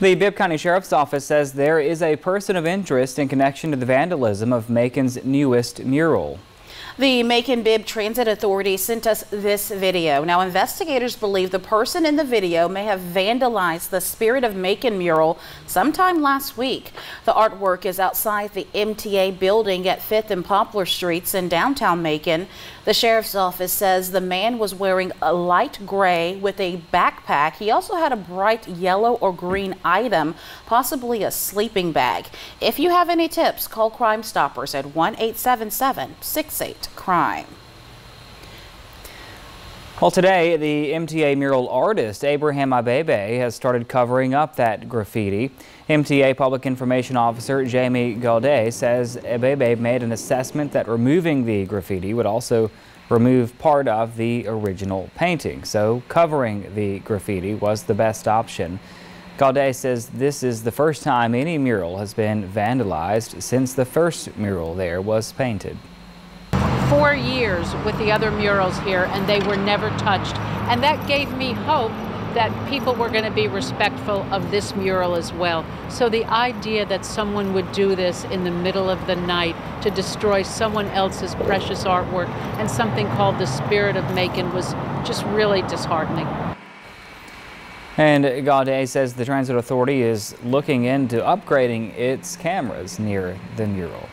The Bibb County Sheriff's Office says there is a person of interest in connection to the vandalism of Macon's newest mural. The Macon Bibb Transit Authority sent us this video. Now, investigators believe the person in the video may have vandalized the Spirit of Macon mural sometime last week. The artwork is outside the MTA building at 5th and Poplar Streets in downtown Macon. The sheriff's office says the man was wearing a light gray with a backpack. He also had a bright yellow or green item, possibly a sleeping bag. If you have any tips, call Crime Stoppers at 1 877 68 crime. Well, today, the MTA mural artist Abraham Abebe has started covering up that graffiti. MTA Public Information Officer Jamie Gaudet says Abebe made an assessment that removing the graffiti would also remove part of the original painting. So covering the graffiti was the best option. Gaudet says this is the first time any mural has been vandalized since the first mural there was painted four years with the other murals here and they were never touched. And that gave me hope that people were going to be respectful of this mural as well. So the idea that someone would do this in the middle of the night to destroy someone else's precious artwork and something called the spirit of Macon was just really disheartening. And Gaudet says the Transit Authority is looking into upgrading its cameras near the mural.